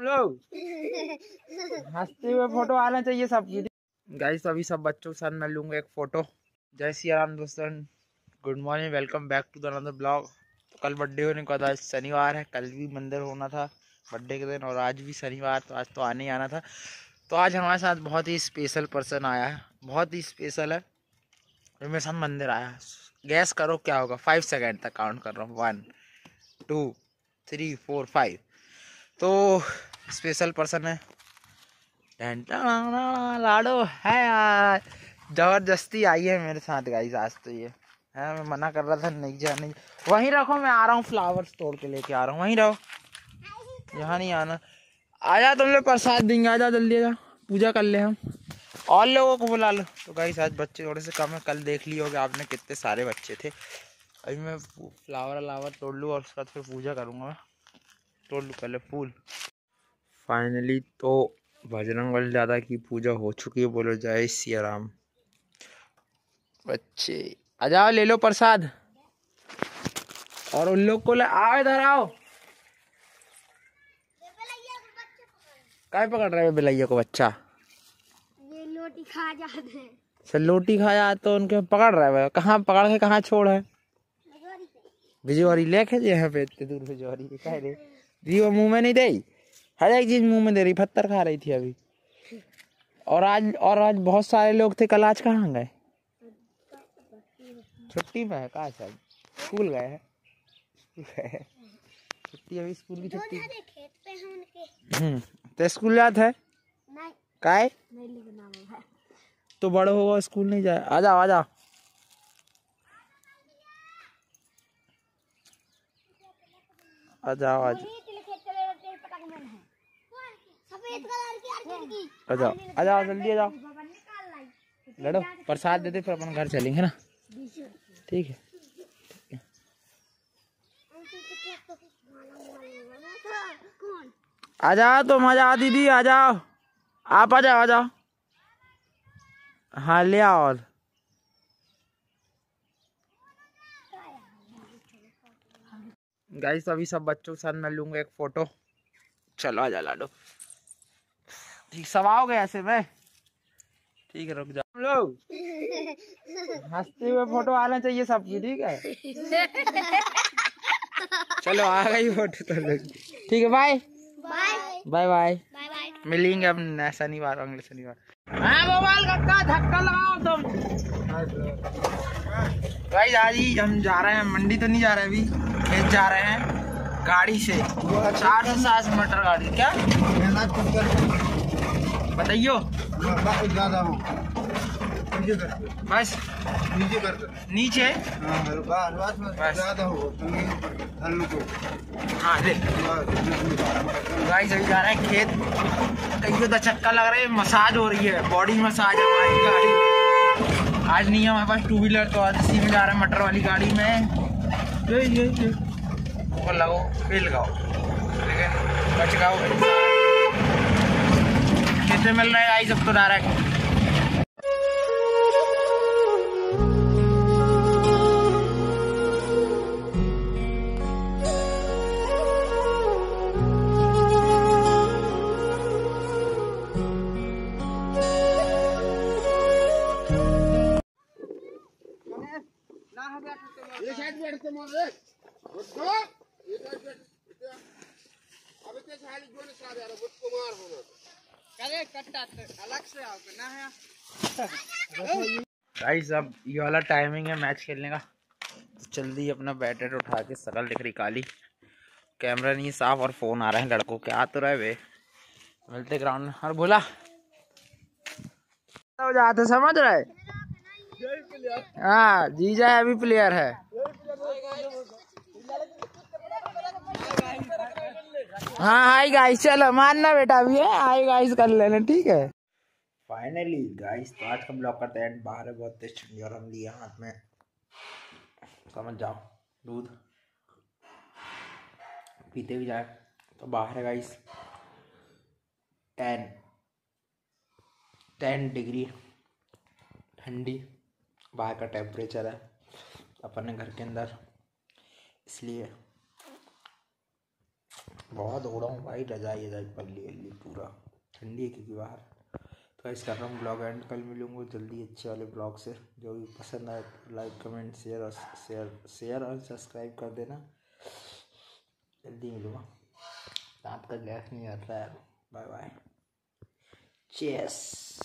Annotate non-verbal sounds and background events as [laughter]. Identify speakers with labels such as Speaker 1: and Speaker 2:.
Speaker 1: लोग हँसते हुए [laughs] फ़ोटो आना चाहिए सबकी गाइस अभी सब बच्चों के साथ मैं लूँगा एक फ़ोटो। जय श्री राम दोस्तों good morning welcome back to the another blog तो कल बर्थडे होने का था शनिवार है कल भी मंदिर होना था बर्थडे के दिन और आज भी शनिवार तो आज तो आने ही आना था। तो आज हमारे साथ बहुत ही स्पेशल पर्सन आया है बहुत ही स्पेशल है। तो मेरे साथ मंदिर आया गैस करो क्या होगा फाइव सेकेंड तक काउंट कर रहा हूँ। One two three four five तो स्पेशल पर्सन है। लाडो है यार। ज़बरदस्ती आई है मेरे साथ गाइस आज तो ये। है, मैं मना कर रहा था, नहीं जा नहीं वहीं रखो, मैं आ रहा हूँ फ्लावर्स तोड़ के लेके आ रहा हूँ। वहीं रहो। यहाँ नहीं आना। आजा तुम लोग, प्रसाद देंगे। आजा जल्दी, आजा। पूजा कर ले हम। और लोगों को बुला लो। तो गाइस आज बच्चे थोड़े से कम है। कल देख लिए होगे आपने कितने सारे बच्चे थे। अभी मैं फ्लावर अलावर तोड़ लूँ और उसके बाद फिर पूजा करूँगा तोड़ लूँ पहले फूल। फाइनली तो बजरंग बल दादा की पूजा हो चुकी है बोलो जय सिया राम। बच्चे आ जाओ ले लो प्रसाद। और उन लोग को ले आओ इधर आओ। काय पकड़ रहे बिलैया को बच्चा?
Speaker 2: ये लोटी खा जाते हैं।
Speaker 1: सर लोटी खाया तो उनके पकड़ रहे है कहाँ पकड़ के कहाँ छोड़ है? बिजोरी लेके जे यहाँ पे इतने दूर बिजोरी कह रहे। मुँह में नहीं दे। हर एक चीज़ मुँह में दे रही पत्थर खा रही थी अभी। और आज और आज बहुत सारे लोग थे कल आज कहाँ गए? छुट्टी में है कहा शायद? स्कूल गए हैं। छुट्टी अभी स्कूल की छुट्टी। हम्म तो स्कूल जाता है? काय तो बड़ो होगा स्कूल नहीं जाए। आ जाओ आ जाओ। आ जाओ आ जाओ
Speaker 2: सफ़ेद कलर की अर्जुन की
Speaker 1: आ जाओ आ जाओ जल्दी आ जाओ
Speaker 2: निकाल लाई।
Speaker 1: लड़ो प्रसाद दे दे फिर अपन घर चलेंगे ना। ठीक है। आ जाओ तुम आ जाओ दीदी आ जाओ आप आ जाओ आ जाओ हाँ ले आओ और। गाइस अभी सब बच्चों के साथ मैं लूँगा एक फ़ोटो चलो आ जा लाडो। ठीक सब आओगे ऐसे में? ठीक है रुक जाओ। लोग? हँसते हुए फ़ोटो आना चाहिए सबकी ठीक है? चलो आ गई फ़ोटो तो लोग ठीक है बाय
Speaker 2: बाय
Speaker 1: बाय मिलेंगे अब शनिवार अगले शनिवार। हाँ मोबाइल धक्का धक्का लगाओ तुम। भाई आज हम जा रहे हैं मंडी तो नहीं जा रहे अभी। खेत जा रहे हैं गाड़ी से। चार से सात मीटर गाड़ी क्या? बताइयो।
Speaker 3: ज़्यादा हो। नीचे कर
Speaker 1: बस।
Speaker 3: नीचे कर
Speaker 1: नीचे?
Speaker 3: हाँ ज़्यादा हो।
Speaker 1: हाँ। दे। गाड़ी से जा रहे हैं खेत। कहीं तो चक्कर लग रहा है मसाज हो रही है। बॉडी मसाज है हमारी गाड़ी। आज नहीं है हमारे पास टू व्हीलर तो आज इसी में जा रहे हैं मटर वाली गाड़ी में। ये ये ये ऊपर लगो फिर लगाओ। लेकिन बच गाओ कितने मिल रहे आई सब तो डायरेक्ट
Speaker 3: ये साइड बैठते मोर। रे उठो ये साइड बैठ अब इतने सारी जोने साथ यार मुझको मार होना।
Speaker 1: अरे कट्टा अलग से आओ ना है गाइस अब ये वाला टाइमिंग है मैच खेलने का। तो जल्दी अपना बैटर उठा के शकल दिख रही काली। कैमरा नहीं साफ़ और फ़ोन आ रहा है लड़कों के। आ तो रहे वे। मिलते ग्राउंड में। और बोला तो जाते समझ रहे? हाँ। जीजा अभी प्लेयर है। हाँ हाई गाइस चलो, मानना बेटा अभी है। हाई गाइस कर लेना, ठीक है। फाइनली गाइस तो आज का ब्लॉग करते हैं। बाहर है बहुत तेज ठंडी और हम लिए हाथ में। समझ जाओ, दूध। पीते भी जाए तो बाहर है गाइस टेन टेन डिग्री ठंडी। बाहर का टेम्परेचर है। अपने घर के अंदर। इसलिए बहुत उड़ा हूँ भाई रजाई रजाई पल्ली अल्ली पूरा। ठंडी है क्योंकि बाहर। तो इस कर रहा हूँ ब्लॉग एंड कल मिलूँगा जल्दी अच्छे वाले ब्लॉग से। जो भी पसंद आए लाइक कमेंट शेयर और शेयर शेयर और सब्सक्राइब कर देना। जल्दी मिलूँगा। दांत का गैस नहीं आता है। Bye bye chess